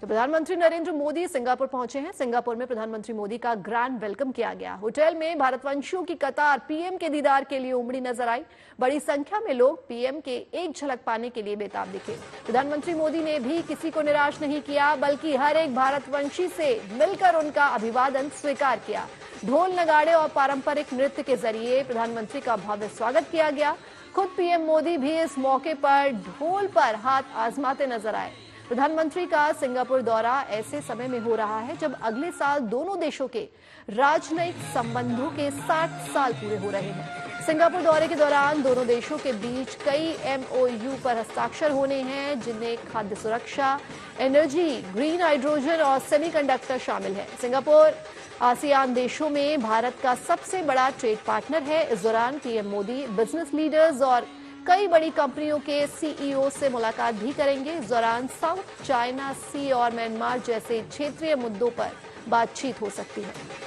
तो प्रधानमंत्री नरेंद्र मोदी सिंगापुर पहुँचे हैं। सिंगापुर में प्रधानमंत्री मोदी का ग्रैंड वेलकम किया गया। होटल में भारतवंशियों की कतार पीएम के दीदार के लिए उमड़ी नज़र आई। बड़ी संख्या में लोग पीएम के एक झलक पाने के लिए बेताब दिखे। प्रधानमंत्री मोदी ने भी किसी को निराश नहीं किया, बल्कि हर एक भारतवंशी से मिलकर उनका अभिवादन स्वीकार किया। ढोल नगाड़े और पारंपरिक नृत्य के ज़रिए प्रधानमंत्री का भव्य स्वागत किया गया। खुद पीएम मोदी भी इस मौके पर ढोल पर हाथ आजमाते नज़र आए। प्रधानमंत्री का सिंगापुर दौरा ऐसे समय में हो रहा है जब अगले साल दोनों देशों के राजनयिक संबंधों के 60 साल पूरे हो रहे हैं। सिंगापुर दौरे के दौरान दोनों देशों के बीच कई एमओयू पर हस्ताक्षर होने हैं, जिनमें खाद्य सुरक्षा, एनर्जी, ग्रीन हाइड्रोजन और सेमीकंडक्टर शामिल है। सिंगापुर, आसियान देशों में भारत का सबसे बड़ा ट्रेड पार्टनर है। इस दौरान पीएम मोदी, बिज़नेस लीडर्स और कई बड़ी कंपनियों के सीईओ से मुलाकात भी करेंगे। इस दौरान साउथ चाइना, सी और म्यांमार जैसे क्षेत्रीय मुद्दों पर बातचीत हो सकती है।